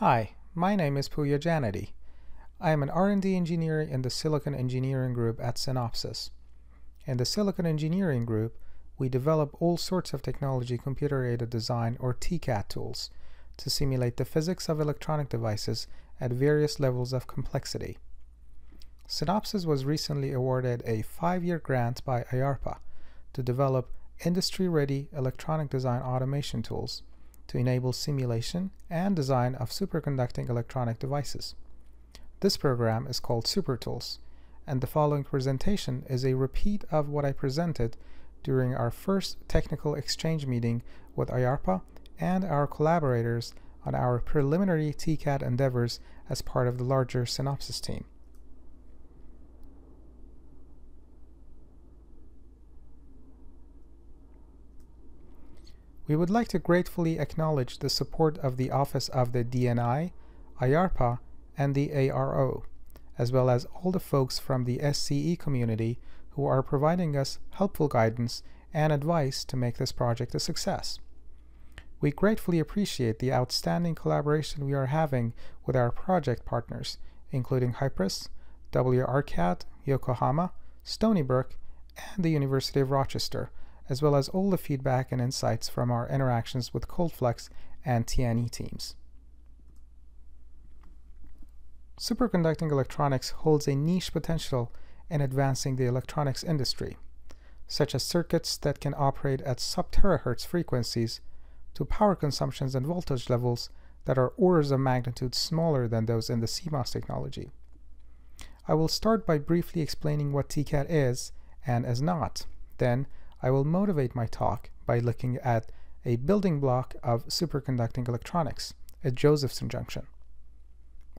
Hi, my name is Pooya Jannaty. I am an R&D engineer in the Silicon Engineering Group at Synopsys. In the Silicon Engineering Group, we develop all sorts of technology computer-aided design or TCAD tools to simulate the physics of electronic devices at various levels of complexity. Synopsys was recently awarded a five-year grant by IARPA to develop industry-ready electronic design automation tools to enable simulation and design of superconducting electronic devices. This program is called SuperTools, and the following presentation is a repeat of what I presented during our first technical exchange meeting with IARPA and our collaborators on our preliminary TCAD endeavors as part of the larger Synopsys team. We would like to gratefully acknowledge the support of the Office of the DNI, IARPA, and the ARO, as well as all the folks from the SCE community who are providing us helpful guidance and advice to make this project a success. We gratefully appreciate the outstanding collaboration we are having with our project partners, including Hypres, WRCAD, Yokohama, Stony Brook, and the University of Rochester, as well as all the feedback and insights from our interactions with ColdFlux and TNE teams. Superconducting electronics holds a niche potential in advancing the electronics industry, such as circuits that can operate at sub-terahertz frequencies to power consumptions and voltage levels that are orders of magnitude smaller than those in the CMOS technology. I will start by briefly explaining what TCAD is and is not. Then I will motivate my talk by looking at a building block of superconducting electronics, a Josephson junction.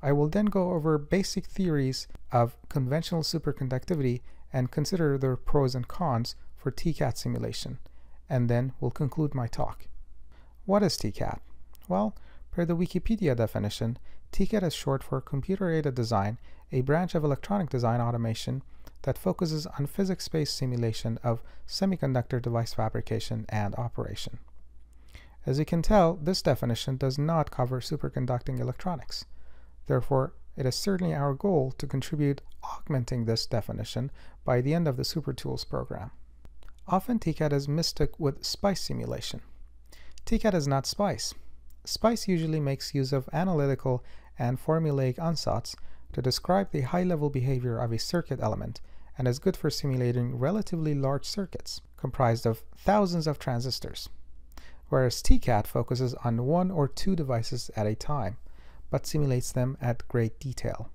I will then go over basic theories of conventional superconductivity and consider their pros and cons for TCAD simulation, and then we'll conclude my talk. What is TCAD? Well, per the Wikipedia definition, TCAD is short for Computer-Aided Design, a branch of electronic design automation that focuses on physics-based simulation of semiconductor device fabrication and operation. As you can tell, this definition does not cover superconducting electronics. Therefore, it is certainly our goal to contribute augmenting this definition by the end of the SuperTools program. Often TCAD is mistook with SPICE simulation. TCAD is not SPICE. SPICE usually makes use of analytical and formulaic ansatz to describe the high-level behavior of a circuit element and is good for simulating relatively large circuits comprised of thousands of transistors, whereas TCAD focuses on one or two devices at a time, but simulates them at great detail.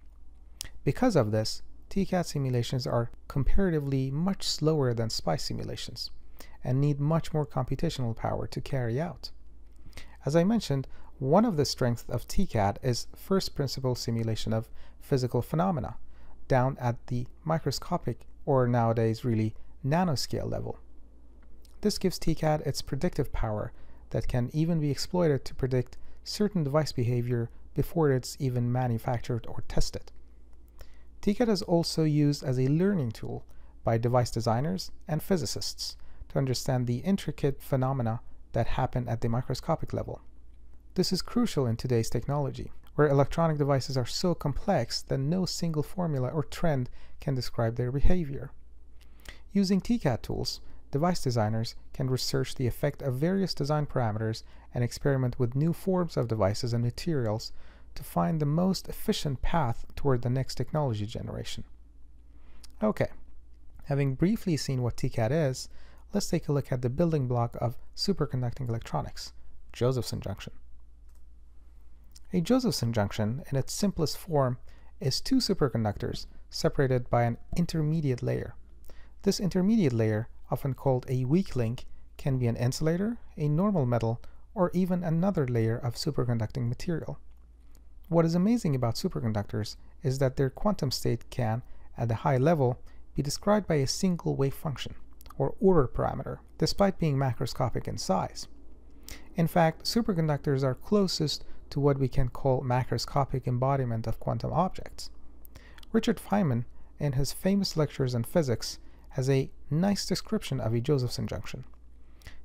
Because of this, TCAD simulations are comparatively much slower than SPICE simulations and need much more computational power to carry out. As I mentioned, one of the strengths of TCAD is first principle simulation of physical phenomena down at the microscopic or nowadays really nanoscale level. This gives TCAD its predictive power that can even be exploited to predict certain device behavior before it's even manufactured or tested. TCAD is also used as a learning tool by device designers and physicists to understand the intricate phenomena that happen at the microscopic level. This is crucial in today's technology, where electronic devices are so complex that no single formula or trend can describe their behavior. Using TCAD tools, device designers can research the effect of various design parameters and experiment with new forms of devices and materials to find the most efficient path toward the next technology generation. Okay, having briefly seen what TCAD is, let's take a look at the building block of superconducting electronics, Josephson junction. A Josephson junction, in its simplest form, is two superconductors separated by an intermediate layer. This intermediate layer, often called a weak link, can be an insulator, a normal metal, or even another layer of superconducting material. What is amazing about superconductors is that their quantum state can, at a high level, be described by a single wave function, or order parameter, despite being macroscopic in size. In fact, superconductors are closest to what we can call macroscopic embodiment of quantum objects. Richard Feynman, in his famous lectures on physics, has a nice description of a Josephson junction.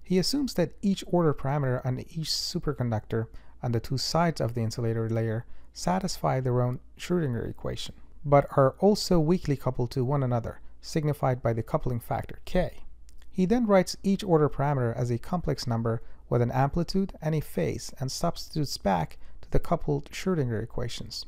He assumes that each order parameter on each superconductor on the two sides of the insulator layer satisfy their own Schrödinger equation, but are also weakly coupled to one another, signified by the coupling factor k. He then writes each order parameter as a complex number with an amplitude and a phase and substitutes back to the coupled Schrödinger equations.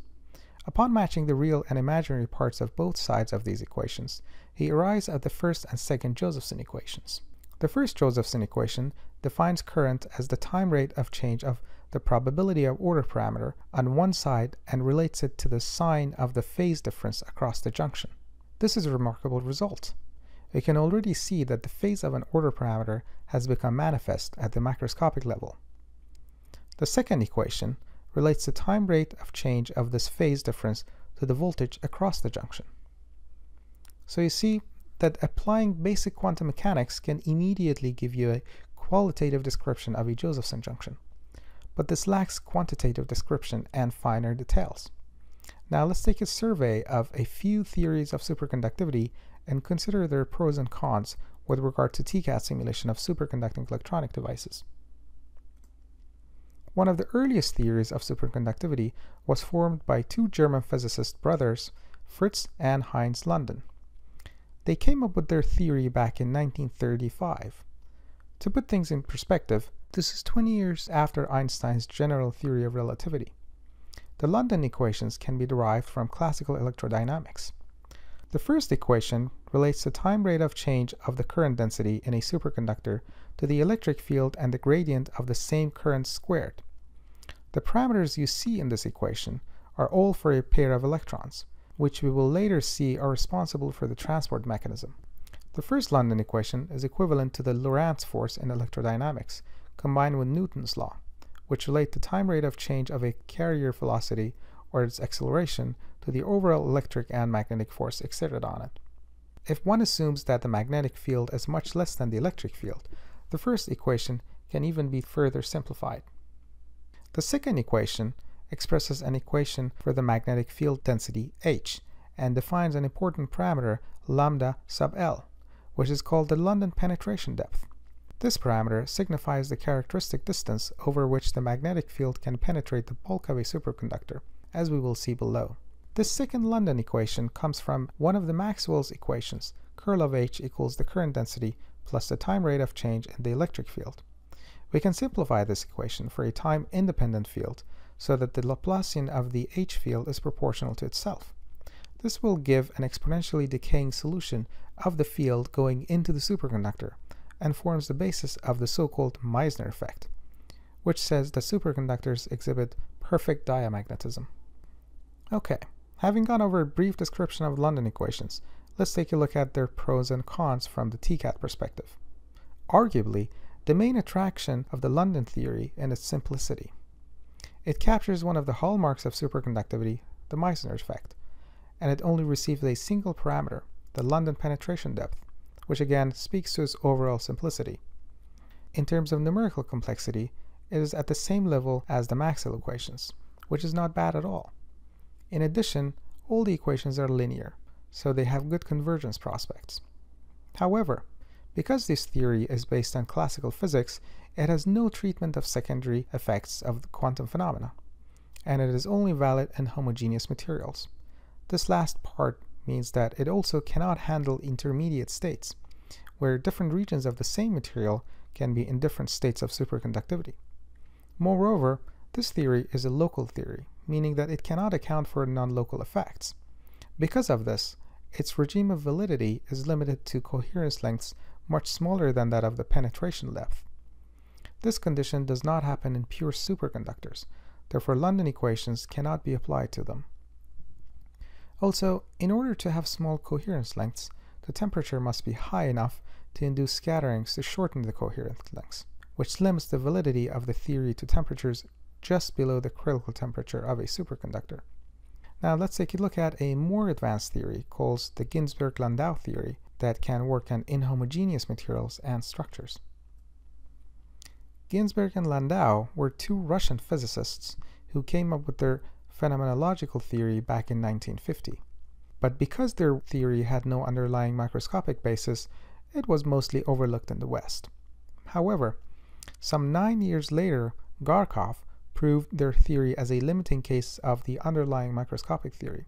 Upon matching the real and imaginary parts of both sides of these equations, he arrives at the first and second Josephson equations. The first Josephson equation defines current as the time rate of change of the probability of order parameter on one side and relates it to the sine of the phase difference across the junction. This is a remarkable result we can already see that the phase of an order parameter has become manifest at the macroscopic level. The second equation relates the time rate of change of this phase difference to the voltage across the junction. So you see that applying basic quantum mechanics can immediately give you a qualitative description of a Josephson junction. But this lacks quantitative description and finer details. Now let's take a survey of a few theories of superconductivity and consider their pros and cons with regard to TCAD simulation of superconducting electronic devices. One of the earliest theories of superconductivity was formed by two German physicist brothers, Fritz and Heinz London. They came up with their theory back in 1935. To put things in perspective, this is 20 years after Einstein's general theory of relativity. The London equations can be derived from classical electrodynamics. The first equation relates the time rate of change of the current density in a superconductor to the electric field and the gradient of the same current squared. The parameters you see in this equation are all for a pair of electrons, which we will later see are responsible for the transport mechanism. The first London equation is equivalent to the Lorentz force in electrodynamics, combined with Newton's law, which relate the time rate of change of a carrier velocity or its acceleration to the overall electric and magnetic force exerted on it. If one assumes that the magnetic field is much less than the electric field, the first equation can even be further simplified. The second equation expresses an equation for the magnetic field density H and defines an important parameter lambda sub L, which is called the London penetration depth. This parameter signifies the characteristic distance over which the magnetic field can penetrate the bulk of a superconductor, as we will see below. This second London equation comes from one of the Maxwell's equations, curl of H equals the current density plus the time rate of change in the electric field. We can simplify this equation for a time-independent field so that the Laplacian of the H field is proportional to itself. This will give an exponentially decaying solution of the field going into the superconductor and forms the basis of the so-called Meissner effect, which says that superconductors exhibit perfect diamagnetism. Okay, Having gone over a brief description of London equations, let's take a look at their pros and cons from the TCAD perspective. Arguably, the main attraction of the London theory is its simplicity. It captures one of the hallmarks of superconductivity, the Meissner effect, and it only receives a single parameter, the London penetration depth, which again speaks to its overall simplicity. In terms of numerical complexity, it is at the same level as the Maxwell equations, which is not bad at all. In addition, all the equations are linear, so they have good convergence prospects. However, because this theory is based on classical physics, it has no treatment of secondary effects of the quantum phenomena, and it is only valid in homogeneous materials. This last part means that it also cannot handle intermediate states, where different regions of the same material can be in different states of superconductivity. Moreover, this theory is a local theory, meaning that it cannot account for non-local effects. Because of this, its regime of validity is limited to coherence lengths much smaller than that of the penetration depth. This condition does not happen in pure superconductors, therefore London equations cannot be applied to them. Also, in order to have small coherence lengths, the temperature must be high enough to induce scatterings to shorten the coherence lengths, which limits the validity of the theory to temperatures just below the critical temperature of a superconductor. Now let's take a look at a more advanced theory called the Ginzburg-Landau theory that can work on inhomogeneous materials and structures. Ginzburg and Landau were two Russian physicists who came up with their phenomenological theory back in 1950. But because their theory had no underlying microscopic basis, it was mostly overlooked in the West. However, some nine years later, Gorkov proved their theory as a limiting case of the underlying microscopic theory.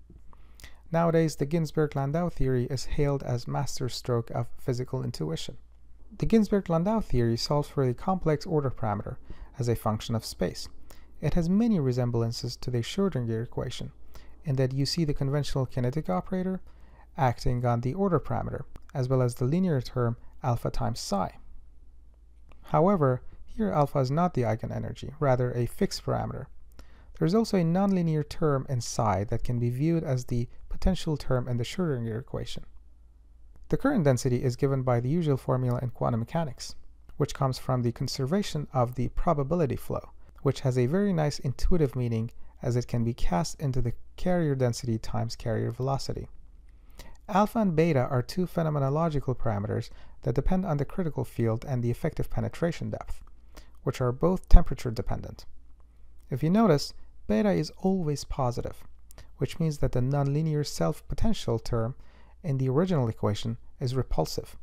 Nowadays, the Ginzburg-Landau theory is hailed as masterstroke of physical intuition. The Ginzburg-Landau theory solves for the complex order parameter as a function of space. It has many resemblances to the Schrödinger equation in that you see the conventional kinetic operator acting on the order parameter, as well as the linear term alpha times psi. However, here alpha is not the eigenenergy, rather a fixed parameter. There is also a nonlinear term in psi that can be viewed as the potential term in the Schrödinger equation. The current density is given by the usual formula in quantum mechanics, which comes from the conservation of the probability flow, which has a very nice intuitive meaning as it can be cast into the carrier density times carrier velocity. Alpha and beta are two phenomenological parameters that depend on the critical field and the effective penetration depth, which are both temperature dependent. If you notice, beta is always positive, which means that the nonlinear self-potential term in the original equation is repulsive.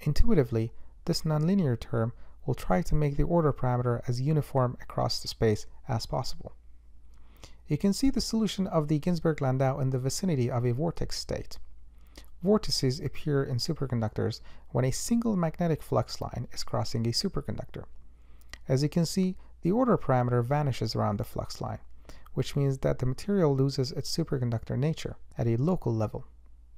Intuitively, this nonlinear term will try to make the order parameter as uniform across the space as possible. You can see the solution of the Ginzburg-Landau in the vicinity of a vortex state. Vortices appear in superconductors when a single magnetic flux line is crossing a superconductor. As you can see, the order parameter vanishes around the flux line, which means that the material loses its superconductor nature at a local level.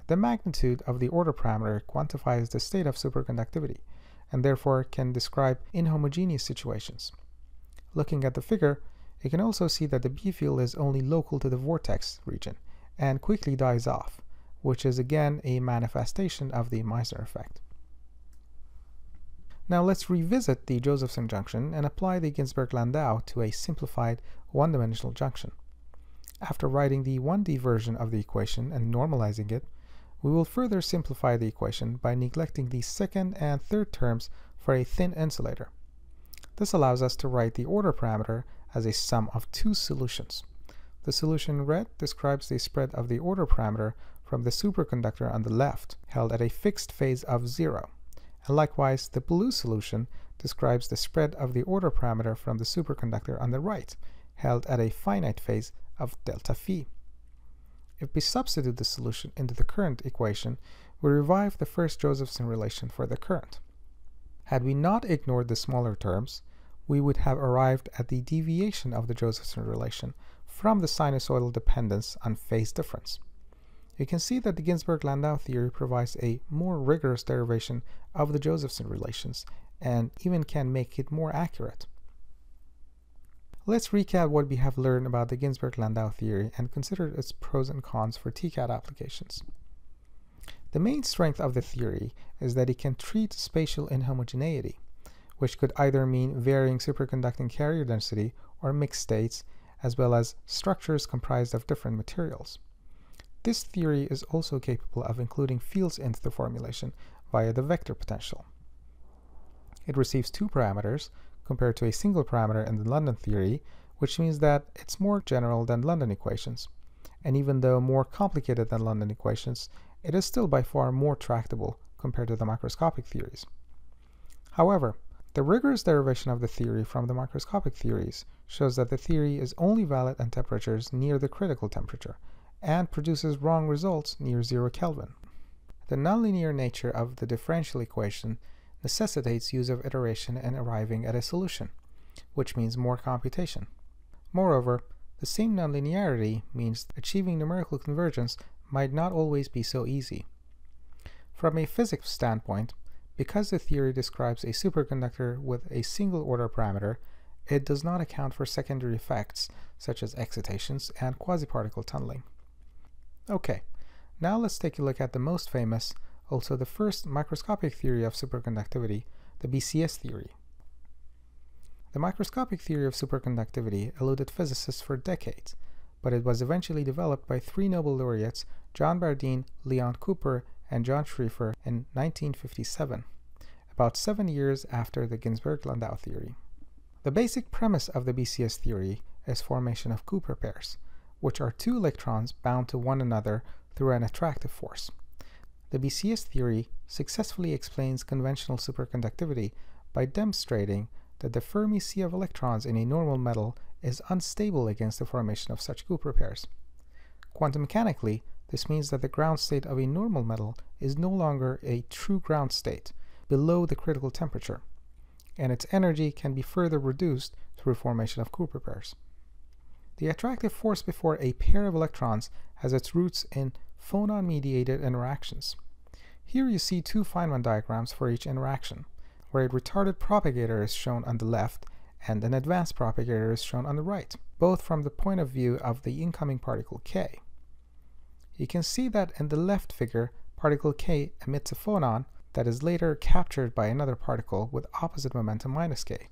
The magnitude of the order parameter quantifies the state of superconductivity and therefore can describe inhomogeneous situations. Looking at the figure, you can also see that the B field is only local to the vortex region and quickly dies off, which is again a manifestation of the Meissner effect. Now let's revisit the Josephson junction and apply the Ginzburg-Landau to a simplified one-dimensional junction. After writing the 1D version of the equation and normalizing it, we will further simplify the equation by neglecting the second and third terms for a thin insulator. This allows us to write the order parameter as a sum of two solutions. The solution red describes the spread of the order parameter from the superconductor on the left, held at a fixed phase of zero. And likewise, the blue solution describes the spread of the order parameter from the superconductor on the right, held at a finite phase of delta phi. If we substitute the solution into the current equation, we revive the first Josephson relation for the current. Had we not ignored the smaller terms, we would have arrived at the deviation of the Josephson relation from the sinusoidal dependence on phase difference. You can see that the Ginzburg-Landau theory provides a more rigorous derivation of the Josephson relations and even can make it more accurate. Let's recap what we have learned about the Ginzburg-Landau theory and consider its pros and cons for TCAD applications. The main strength of the theory is that it can treat spatial inhomogeneity, which could either mean varying superconducting carrier density or mixed states, as well as structures comprised of different materials. This theory is also capable of including fields into the formulation via the vector potential. It receives two parameters, compared to a single parameter in the London theory, which means that it's more general than London equations. And even though more complicated than London equations, it is still by far more tractable compared to the microscopic theories. However, the rigorous derivation of the theory from the microscopic theories shows that the theory is only valid at temperatures near the critical temperature and produces wrong results near zero Kelvin. The nonlinear nature of the differential equation necessitates use of iteration in arriving at a solution, which means more computation. Moreover, the same nonlinearity means achieving numerical convergence might not always be so easy. From a physics standpoint, because the theory describes a superconductor with a single order parameter, it does not account for secondary effects such as excitations and quasiparticle tunneling. Okay, now let's take a look at the most famous also the first microscopic theory of superconductivity, the BCS theory. The microscopic theory of superconductivity eluded physicists for decades, but it was eventually developed by three Nobel laureates, John Bardeen, Leon Cooper, and John Schrieffer in 1957, about seven years after the Ginzburg-Landau theory. The basic premise of the BCS theory is formation of Cooper pairs, which are two electrons bound to one another through an attractive force. The BCS theory successfully explains conventional superconductivity by demonstrating that the Fermi sea of electrons in a normal metal is unstable against the formation of such Cooper pairs. Quantum mechanically, this means that the ground state of a normal metal is no longer a true ground state, below the critical temperature, and its energy can be further reduced through formation of Cooper pairs. The attractive force before a pair of electrons has its roots in phonon-mediated interactions. Here you see two Feynman diagrams for each interaction, where a retarded propagator is shown on the left and an advanced propagator is shown on the right, both from the point of view of the incoming particle k. You can see that in the left figure, particle k emits a phonon that is later captured by another particle with opposite momentum minus k.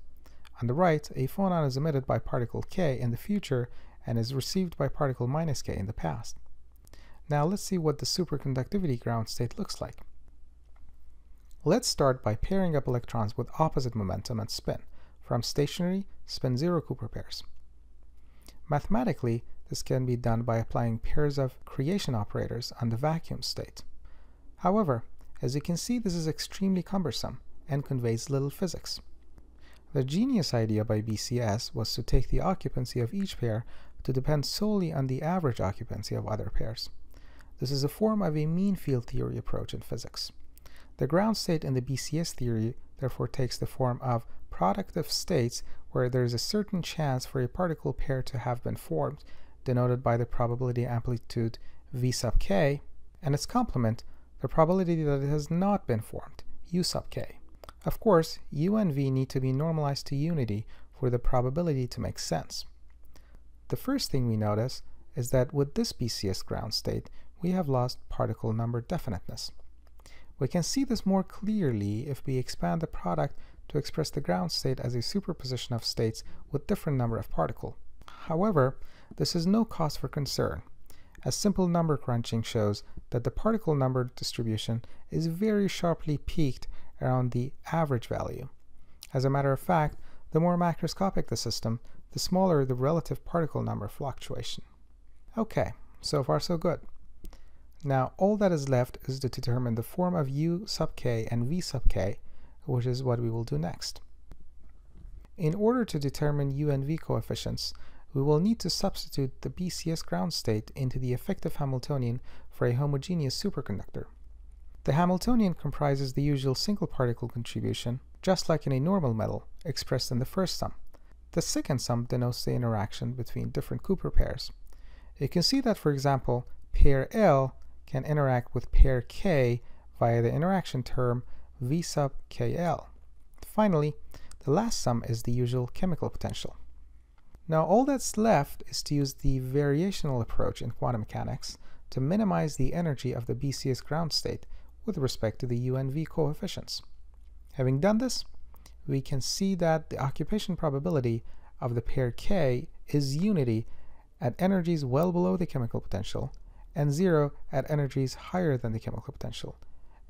On the right, a phonon is emitted by particle k in the future and is received by particle minus k in the past. Now let's see what the superconductivity ground state looks like. Let's start by pairing up electrons with opposite momentum and spin from stationary spin zero Cooper pairs. Mathematically, this can be done by applying pairs of creation operators on the vacuum state. However, as you can see, this is extremely cumbersome and conveys little physics. The genius idea by BCS was to take the occupancy of each pair to depend solely on the average occupancy of other pairs. This is a form of a mean field theory approach in physics. The ground state in the BCS theory therefore takes the form of product of states where there is a certain chance for a particle pair to have been formed, denoted by the probability amplitude V sub k, and its complement the probability that it has not been formed, u sub k. Of course, u and v need to be normalized to unity for the probability to make sense. The first thing we notice is that with this BCS ground state, we have lost particle number definiteness. We can see this more clearly if we expand the product to express the ground state as a superposition of states with different number of particle. However, this is no cause for concern as simple number crunching shows that the particle number distribution is very sharply peaked around the average value. As a matter of fact, the more macroscopic the system, the smaller the relative particle number fluctuation. Okay, so far so good. Now all that is left is to determine the form of u sub k and v sub k, which is what we will do next. In order to determine u and v coefficients, we will need to substitute the BCS ground state into the effective Hamiltonian for a homogeneous superconductor. The Hamiltonian comprises the usual single particle contribution, just like in a normal metal, expressed in the first sum. The second sum denotes the interaction between different Cooper pairs. You can see that, for example, pair L can interact with pair K via the interaction term V sub KL. Finally, the last sum is the usual chemical potential. Now all that's left is to use the variational approach in quantum mechanics to minimize the energy of the BCS ground state with respect to the UNV coefficients. Having done this, we can see that the occupation probability of the pair K is unity at energies well below the chemical potential and zero at energies higher than the chemical potential,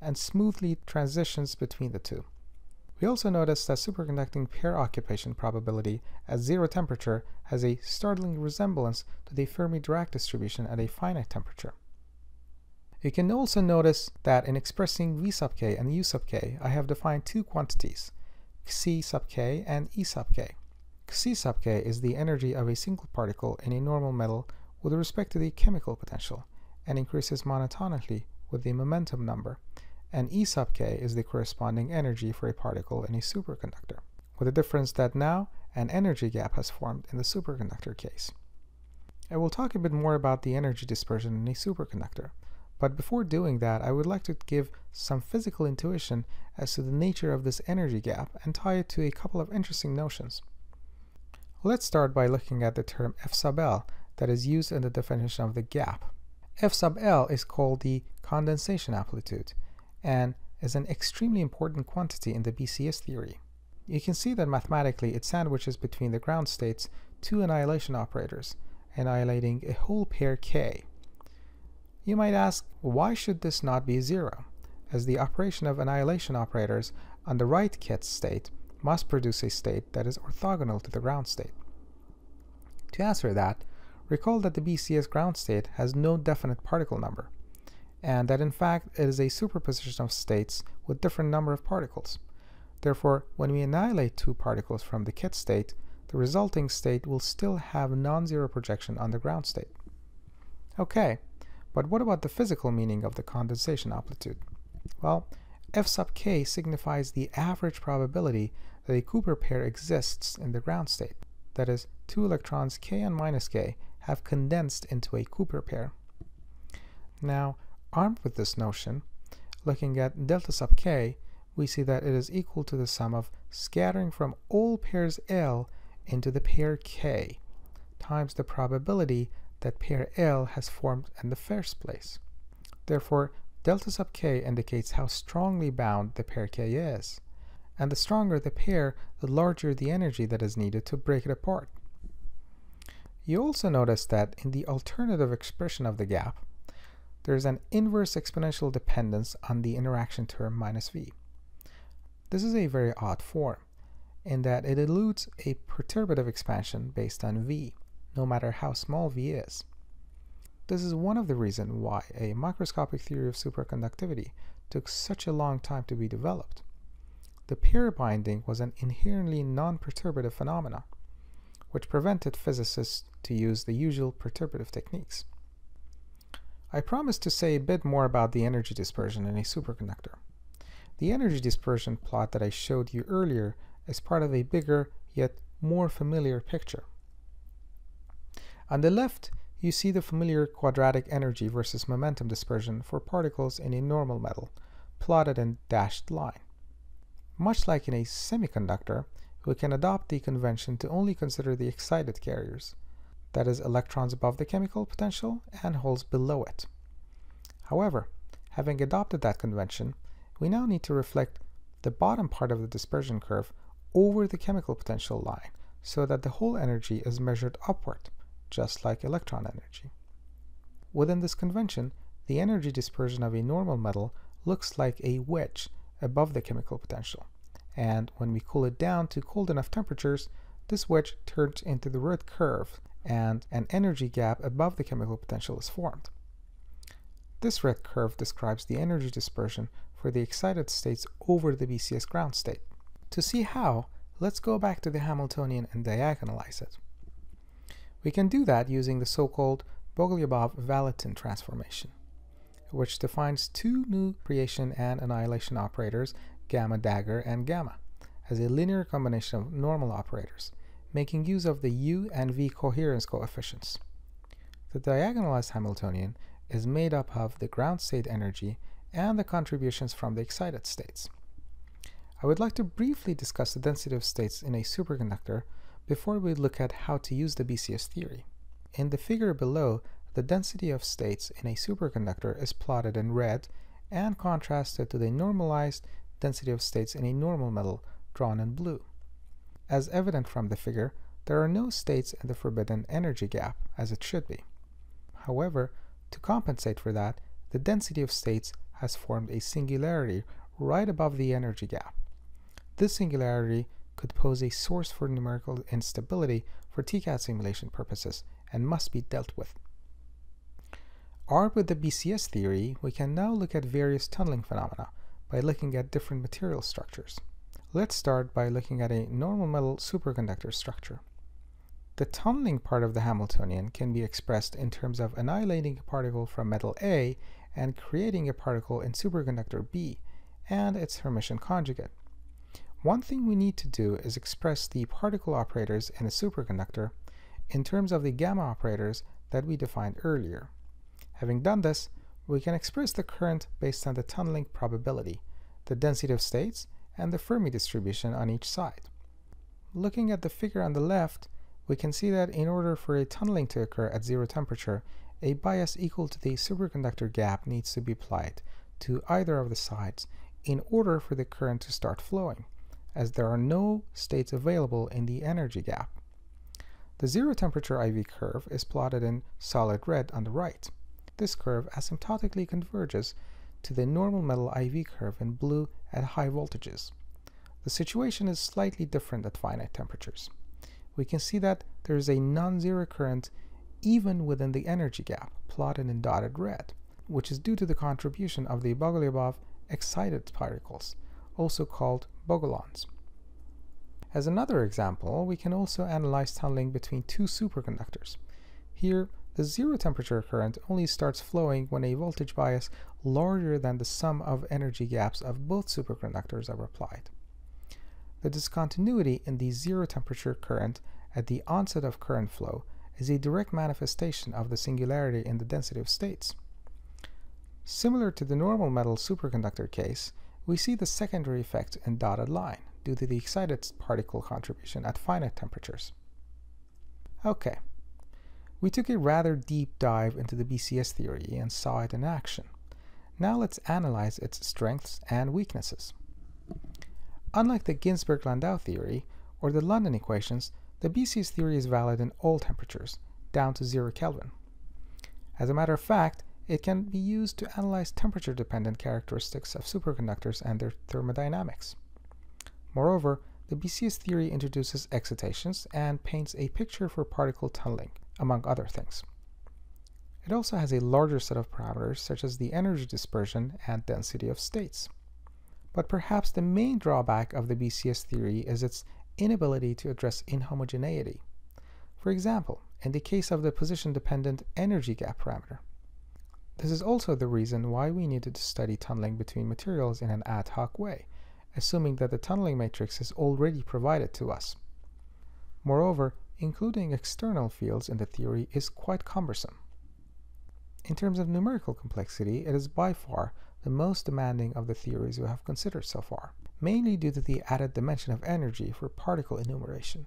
and smoothly transitions between the two. We also notice that superconducting pair occupation probability at zero temperature has a startling resemblance to the Fermi-Dirac distribution at a finite temperature. You can also notice that in expressing V sub k and U sub k, I have defined two quantities, c sub k and E sub k. c sub k is the energy of a single particle in a normal metal with respect to the chemical potential, and increases monotonically with the momentum number, and E sub k is the corresponding energy for a particle in a superconductor, with the difference that now an energy gap has formed in the superconductor case. I will talk a bit more about the energy dispersion in a superconductor, but before doing that I would like to give some physical intuition as to the nature of this energy gap and tie it to a couple of interesting notions. Let's start by looking at the term F sub L that is used in the definition of the gap. F sub L is called the condensation amplitude, and is an extremely important quantity in the BCS theory. You can see that mathematically it sandwiches between the ground states two annihilation operators, annihilating a whole pair k. You might ask, why should this not be zero, as the operation of annihilation operators on the right ket state must produce a state that is orthogonal to the ground state. To answer that, recall that the BCS ground state has no definite particle number and that in fact it is a superposition of states with different number of particles. Therefore, when we annihilate two particles from the ket state, the resulting state will still have non-zero projection on the ground state. Okay, but what about the physical meaning of the condensation amplitude? Well, F sub k signifies the average probability that a Cooper pair exists in the ground state. That is, two electrons k and minus k have condensed into a Cooper pair. Now, armed with this notion, looking at delta sub k, we see that it is equal to the sum of scattering from all pairs L into the pair K times the probability that pair L has formed in the first place. Therefore, delta sub K indicates how strongly bound the pair K is. And the stronger the pair, the larger the energy that is needed to break it apart. You also notice that in the alternative expression of the gap, there is an inverse exponential dependence on the interaction term minus v. This is a very odd form in that it eludes a perturbative expansion based on v, no matter how small v is. This is one of the reasons why a microscopic theory of superconductivity took such a long time to be developed. The pair binding was an inherently non-perturbative phenomenon, which prevented physicists to use the usual perturbative techniques. I promised to say a bit more about the energy dispersion in a superconductor. The energy dispersion plot that I showed you earlier is part of a bigger yet more familiar picture. On the left, you see the familiar quadratic energy versus momentum dispersion for particles in a normal metal, plotted in dashed line. Much like in a semiconductor, we can adopt the convention to only consider the excited carriers, that is, electrons above the chemical potential and holes below it. However, having adopted that convention, we now need to reflect the bottom part of the dispersion curve over the chemical potential line so that the whole energy is measured upward, just like electron energy. Within this convention, the energy dispersion of a normal metal looks like a wedge above the chemical potential, and when we cool it down to cold enough temperatures, this wedge turns into the red curve and an energy gap above the chemical potential is formed. This red curve describes the energy dispersion for the excited states over the BCS ground state. To see how, let's go back to the Hamiltonian and diagonalize it. We can do that using the so-called Bogoliubov-Valatin transformation, which defines two new creation and annihilation operators, gamma dagger and gamma, as a linear combination of normal operators, making use of the u and v coherence coefficients. The diagonalized Hamiltonian is made up of the ground state energy and the contributions from the excited states. I would like to briefly discuss the density of states in a superconductor before we look at how to use the BCS theory. In the figure below, the density of states in a superconductor is plotted in red and contrasted to the normalized density of states in a normal metal drawn in blue. As evident from the figure, there are no states in the forbidden energy gap, as it should be. However, to compensate for that, the density of states has formed a singularity right above the energy gap. This singularity could pose a source for numerical instability for TCAD simulation purposes and must be dealt with. Armed with the BCS theory, we can now look at various tunneling phenomena by looking at different material structures. Let's start by looking at a normal metal superconductor structure. The tunneling part of the Hamiltonian can be expressed in terms of annihilating a particle from metal A and creating a particle in superconductor B and its Hermitian conjugate. One thing we need to do is express the particle operators in a superconductor in terms of the gamma operators that we defined earlier. Having done this, we can express the current based on the tunneling probability, the density of states, and the Fermi distribution on each side. Looking at the figure on the left, we can see that in order for a tunneling to occur at zero temperature, a bias equal to the superconductor gap needs to be applied to either of the sides in order for the current to start flowing, as there are no states available in the energy gap. The zero temperature IV curve is plotted in solid red on the right. This curve asymptotically converges to the normal metal IV curve in blue at high voltages. The situation is slightly different at finite temperatures. We can see that there is a non-zero current even within the energy gap, plotted in dotted red, which is due to the contribution of the Bogoliubov excited particles, also called bogolons. As another example, we can also analyze tunneling between two superconductors. Here, the zero temperature current only starts flowing when a voltage bias larger than the sum of energy gaps of both superconductors are applied. The discontinuity in the zero temperature current at the onset of current flow is a direct manifestation of the singularity in the density of states. Similar to the normal metal superconductor case, we see the secondary effect in dotted line due to the excited particle contribution at finite temperatures. Okay, we took a rather deep dive into the BCS theory and saw it in action. Now let's analyze its strengths and weaknesses. Unlike the Ginzburg-Landau theory or the London equations, the BCS theory is valid in all temperatures, down to 0 Kelvin. As a matter of fact, it can be used to analyze temperature-dependent characteristics of superconductors and their thermodynamics. Moreover, the BCS theory introduces excitations and paints a picture for particle tunneling, among other things. It also has a larger set of parameters such as the energy dispersion and density of states. But perhaps the main drawback of the BCS theory is its inability to address inhomogeneity. For example, in the case of the position-dependent energy gap parameter. This is also the reason why we needed to study tunneling between materials in an ad hoc way, assuming that the tunneling matrix is already provided to us. Moreover, including external fields in the theory is quite cumbersome. In terms of numerical complexity, it is by far the most demanding of the theories we have considered so far, mainly due to the added dimension of energy for particle enumeration.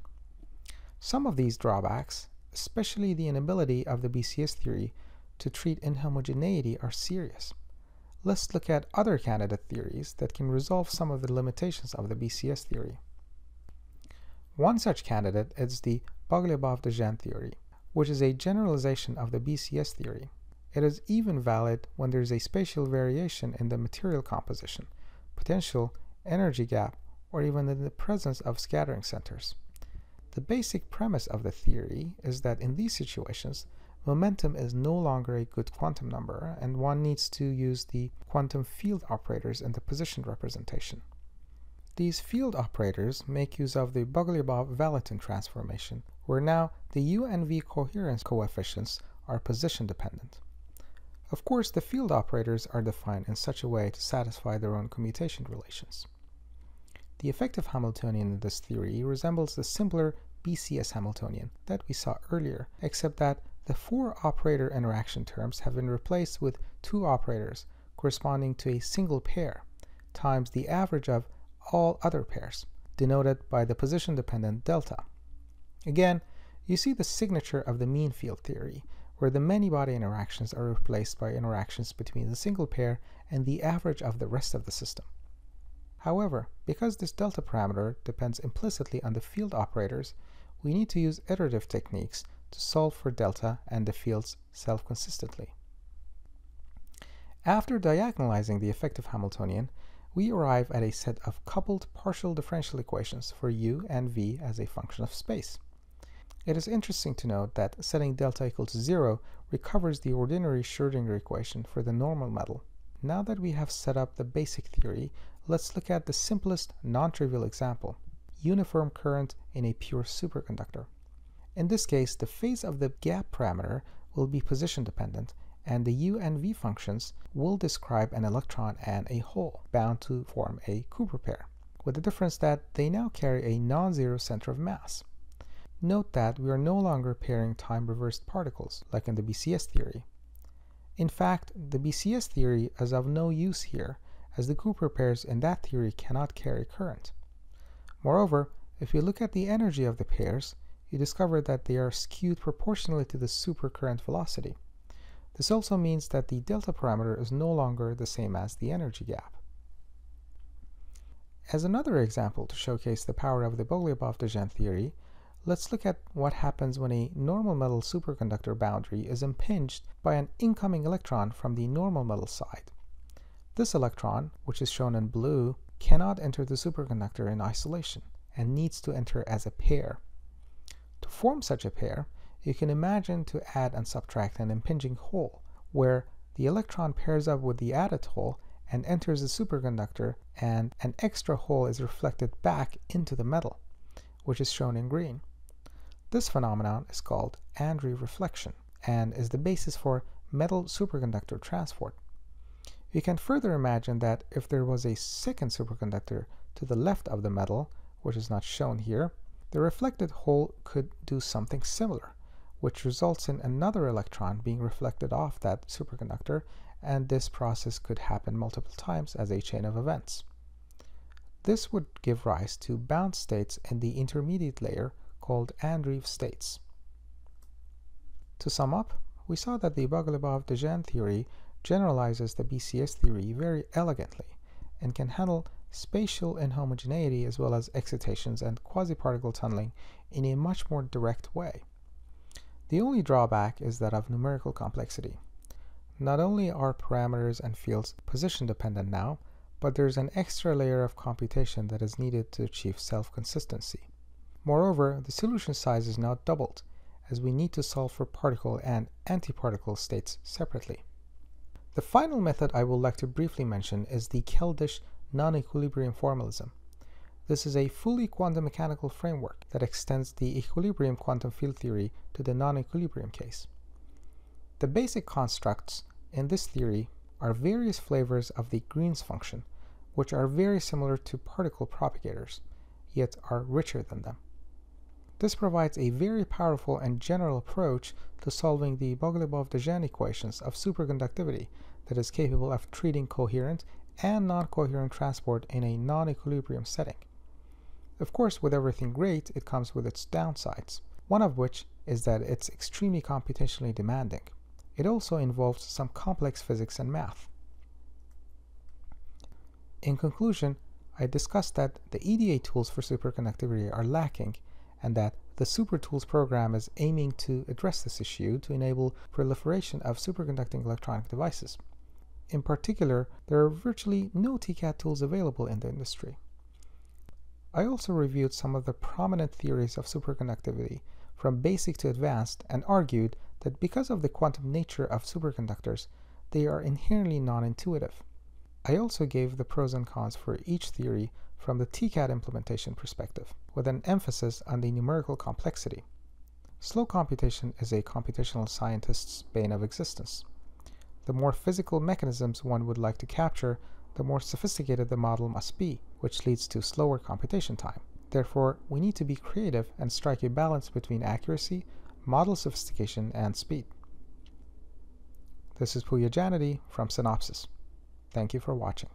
Some of these drawbacks, especially the inability of the BCS theory to treat inhomogeneity, are serious let's look at other candidate theories that can resolve some of the limitations of the BCS theory. One such candidate is the Bogoliubov-de theory, which is a generalization of the BCS theory. It is even valid when there is a spatial variation in the material composition, potential, energy gap, or even in the presence of scattering centers. The basic premise of the theory is that in these situations, momentum is no longer a good quantum number, and one needs to use the quantum field operators in the position representation. These field operators make use of the Bogoliubov-Valatin transformation, where now the u and v coherence coefficients are position dependent. Of course, the field operators are defined in such a way to satisfy their own commutation relations. The effective Hamiltonian in this theory resembles the simpler BCS Hamiltonian that we saw earlier, except that the four operator interaction terms have been replaced with two operators corresponding to a single pair times the average of all other pairs, denoted by the position-dependent delta. Again, you see the signature of the mean field theory, where the many-body interactions are replaced by interactions between the single pair and the average of the rest of the system. However, because this delta parameter depends implicitly on the field operators, we need to use iterative techniques to solve for delta and the fields self-consistently. After diagonalizing the effective Hamiltonian, we arrive at a set of coupled partial differential equations for u and v as a function of space. It is interesting to note that setting delta equal to 0 recovers the ordinary Schrödinger equation for the normal metal. Now that we have set up the basic theory, let's look at the simplest non-trivial example, uniform current in a pure superconductor. In this case, the phase of the gap parameter will be position dependent, and the u and v functions will describe an electron and a hole bound to form a Cooper pair, with the difference that they now carry a non-zero center of mass. Note that we are no longer pairing time-reversed particles, like in the BCS theory. In fact, the BCS theory is of no use here, as the Cooper pairs in that theory cannot carry current. Moreover, if we look at the energy of the pairs, you discover that they are skewed proportionally to the supercurrent velocity. This also means that the delta parameter is no longer the same as the energy gap. As another example to showcase the power of the Bogoliubov-de Gennes theory, let's look at what happens when a normal metal superconductor boundary is impinged by an incoming electron from the normal metal side. This electron, which is shown in blue, cannot enter the superconductor in isolation and needs to enter as a pair. To form such a pair, you can imagine to add and subtract an impinging hole, where the electron pairs up with the added hole and enters the superconductor, and an extra hole is reflected back into the metal. which is shown in green. This phenomenon is called Andreev reflection and is the basis for metal superconductor transport. You can further imagine that if there was a second superconductor to the left of the metal, which is not shown here, the reflected hole could do something similar, which results in another electron being reflected off that superconductor, and this process could happen multiple times as a chain of events. This would give rise to bound states in the intermediate layer called Andreev states. To sum up, we saw that the Bogoliubov-de-Gennes theory generalizes the BCS theory very elegantly and can handle spatial inhomogeneity as well as excitations and quasi-particle tunneling in a much more direct way. The only drawback is that of numerical complexity. Not only are parameters and fields position dependent now, but there's an extra layer of computation that is needed to achieve self-consistency. Moreover, the solution size is now doubled, as we need to solve for particle and antiparticle states separately. The final method I would like to briefly mention is the Keldysh non-equilibrium formalism. This is a fully quantum mechanical framework that extends the equilibrium quantum field theory to the non-equilibrium case. The basic constructs in this theory are various flavors of the Green's function, which are very similar to particle propagators, yet are richer than them. This provides a very powerful and general approach to solving the Bogoliubov-de-Gennes equations of superconductivity that is capable of treating coherent and non-coherent transport in a non-equilibrium setting. Of course, with everything great, it comes with its downsides, one of which is that it's extremely computationally demanding. It also involves some complex physics and math. In conclusion, I discussed that the EDA tools for superconductivity are lacking and that the SuperTools program is aiming to address this issue to enable proliferation of superconducting electronic devices. In particular, there are virtually no TCAD tools available in the industry. I also reviewed some of the prominent theories of superconductivity from basic to advanced and argued that because of the quantum nature of superconductors, they are inherently non-intuitive. I also gave the pros and cons for each theory from the TCAD implementation perspective, with an emphasis on the numerical complexity. Slow computation is a computational scientist's bane of existence. The more physical mechanisms one would like to capture, the more sophisticated the model must be, which leads to slower computation time. Therefore, we need to be creative and strike a balance between accuracy, model sophistication, and speed. This is Pooya Jannaty from Synopsys. Thank you for watching.